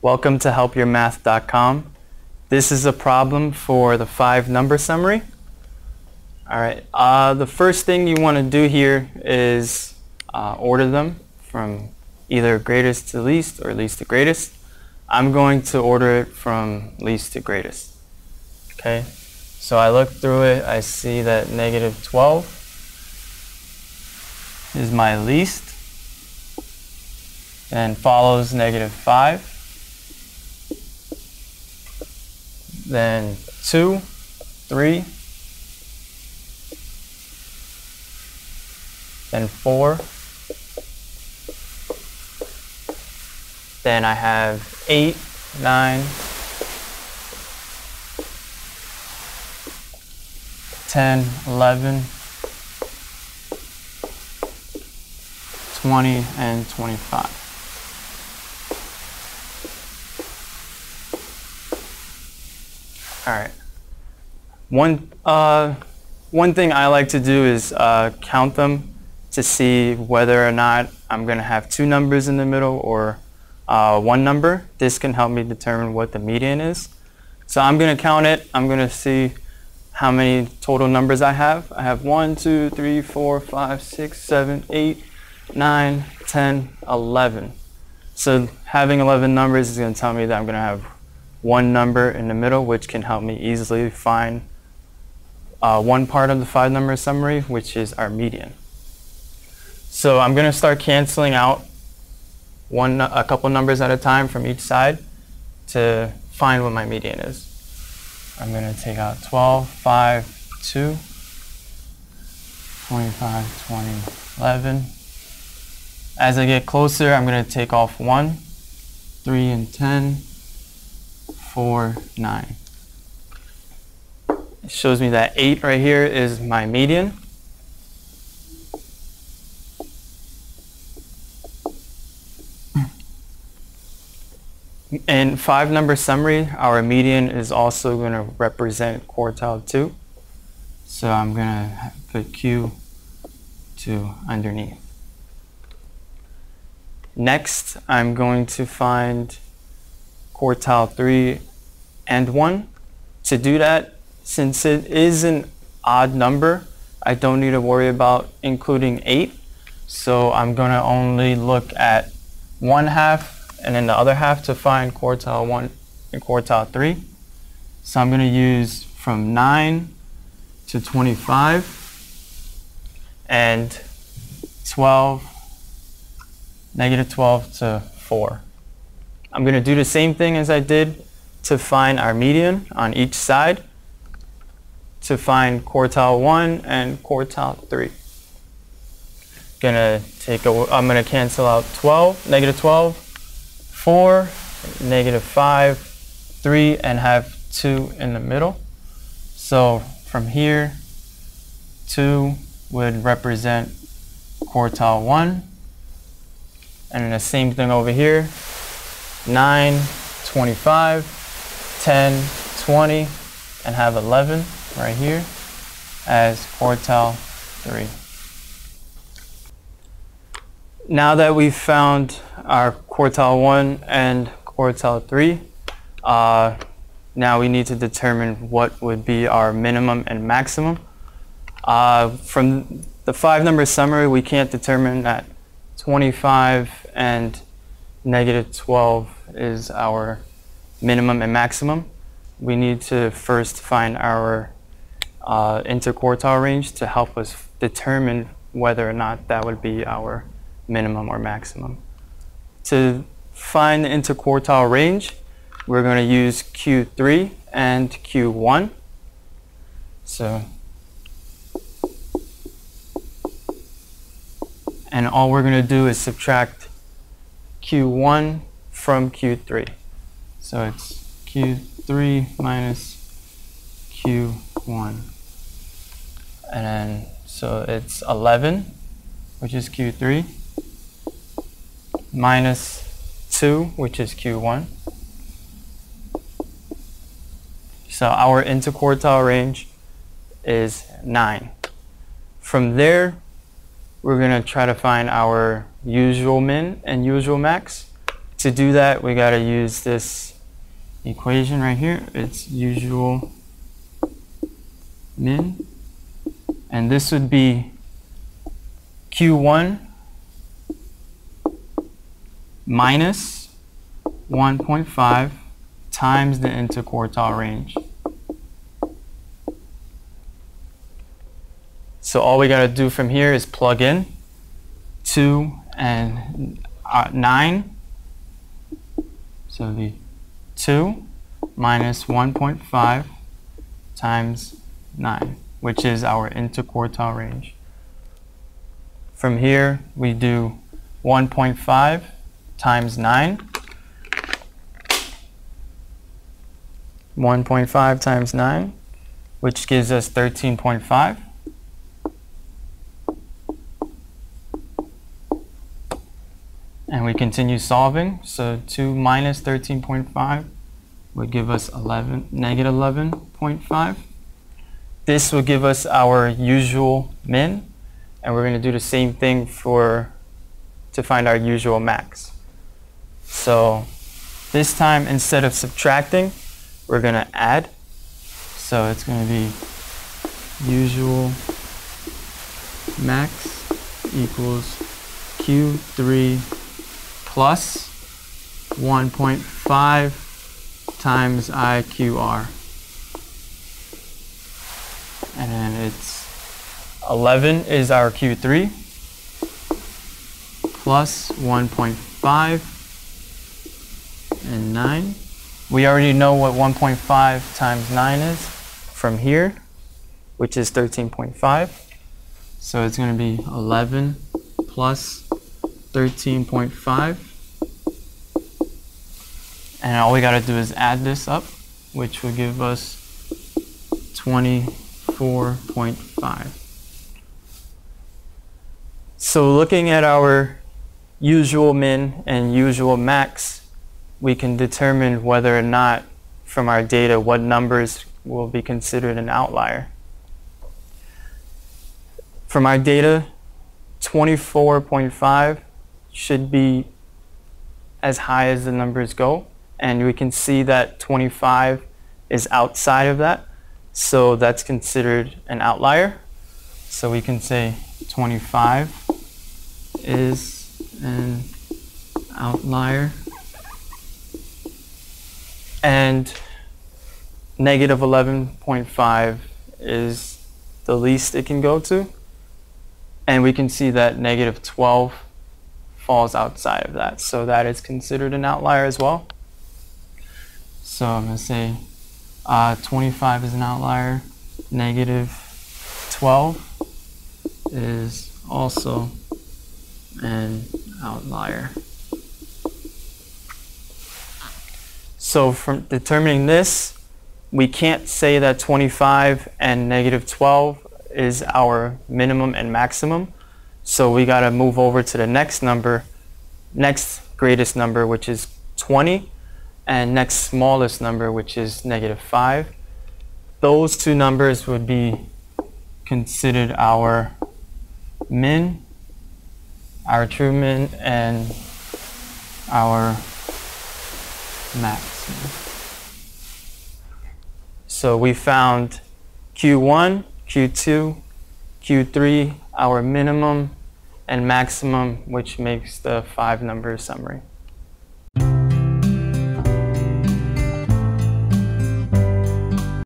Welcome to helpyourmath.com. This is a problem for the five number summary. All right, uh, the first thing you want to do here is uh, order them from either greatest to least or least to greatest. I'm going to order it from least to greatest. Okay, so I look through it, I see that negative 12 is my least, and follows negative 5. Then 2, 3, then 4, then I have 8, 9, 10, 11, 20, and 25. All right. One, uh, one thing I like to do is uh, count them to see whether or not I'm going to have two numbers in the middle or uh, one number. This can help me determine what the median is. So I'm going to count it. I'm going to see how many total numbers I have. I have 1, 2, 3, 4, 5, 6, 7, 8, 9, 10, 11. So having 11 numbers is going to tell me that I'm going to have one number in the middle, which can help me easily find uh, one part of the five number summary, which is our median. So I'm going to start canceling out one, a couple numbers at a time from each side to find what my median is. I'm going to take out 12, 5, 2, 25, 20, 11. As I get closer, I'm going to take off 1, 3, and 10, four, nine. It shows me that eight right here is my median. In five number summary, our median is also going to represent quartile 2. So I'm going to put Q2 underneath. Next, I'm going to find quartile 3 and 1. To do that, since it is an odd number, I don't need to worry about including 8. So I'm going to only look at one half and then the other half to find quartile 1 and quartile 3. So I'm going to use from 9 to 25 and 12, negative 12 to 4. I'm going to do the same thing as I did to find our median on each side to find quartile 1 and quartile 3. Gonna take a, I'm going to cancel out 12, negative 12, 4, negative 5, 3, and have 2 in the middle. So from here, 2 would represent quartile 1. And the same thing over here, 9, 25, 10, 20, and have 11 right here as quartile 3. Now that we've found our quartile 1 and quartile 3, uh, now we need to determine what would be our minimum and maximum. Uh, from the five number summary, we can't determine that 25 and negative 12 is our minimum and maximum. We need to first find our uh, interquartile range to help us determine whether or not that would be our minimum or maximum. To find the interquartile range, we're going to use Q3 and Q1. So, and all we're going to do is subtract Q1 from Q3. So it's Q3 minus Q1. And then, so it's 11, which is Q3, minus 2, which is Q1. So our interquartile range is 9. From there, we're going to try to find our usual min and usual max. To do that, we got to use this equation right here. It's usual min. And this would be Q1 minus 1.5 times the interquartile range. So all we got to do from here is plug in 2 and uh, 9. So the 2 minus 1.5 times 9, which is our interquartile range. From here, we do 1.5 times 9. 1.5 times 9, which gives us 13.5. And we continue solving. So 2 minus 13.5 would give us 11, negative 11.5. This will give us our usual min. And we're going to do the same thing for to find our usual max. So this time, instead of subtracting, we're going to add. So it's going to be usual max equals Q3 plus 1.5 times IQR. And then it's 11 is our Q3 plus 1.5 and 9. We already know what 1.5 times 9 is from here, which is 13.5. So it's going to be 11 plus 13.5. And all we got to do is add this up, which will give us 24.5. So looking at our usual min and usual max, we can determine whether or not from our data what numbers will be considered an outlier. From our data, 24.5 should be as high as the numbers go. And we can see that 25 is outside of that. So that's considered an outlier. So we can say 25 is an outlier and negative 11.5 is the least it can go to. And we can see that negative 12 falls outside of that. So that is considered an outlier as well. So I'm going to say uh, 25 is an outlier. Negative 12 is also an outlier. So from determining this, we can't say that 25 and negative 12 is our minimum and maximum. So we got to move over to the next number, next greatest number, which is 20, and next smallest number, which is negative 5. Those two numbers would be considered our min, our true min, and our max. So we found Q1, Q2, Q3, our minimum and maximum, which makes the five number summary.